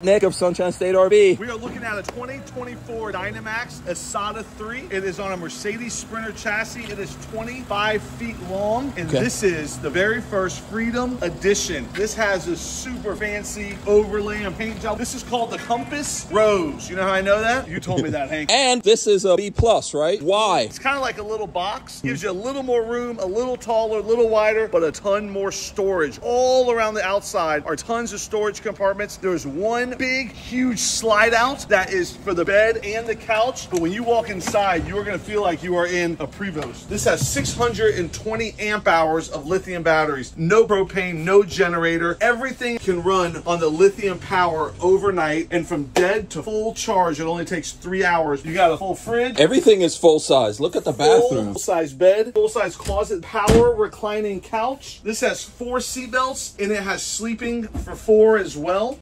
Nick of Sunshine State RV. We are looking at a 2024 Dynamax Isata 3. It is on a Mercedes Sprinter chassis. It is 25 feet long, and Okay. this is the very first Freedom Edition. This has a super fancy overland paint job. This is called the Compass Rose. You know how I know that? You told me that, Hank. And this is a B plus, right? Why? It's kind of like a little box. Gives you a little more room, a little taller, a little wider, but a ton more storage. All around the outside are tons of storage compartments. There's one big, huge slide out that is for the bed and the couch. But when you walk inside, you are going to feel like you are in a Prevost. This has 620 amp hours of lithium batteries. No propane, no generator. Everything can run on the lithium power overnight. And from dead to full charge, it only takes three hours. You got a full fridge. Everything is full size. Look at the bathroom, Full size bed, full size closet, power reclining couch. This has four seat belts and it has sleeping for four as well.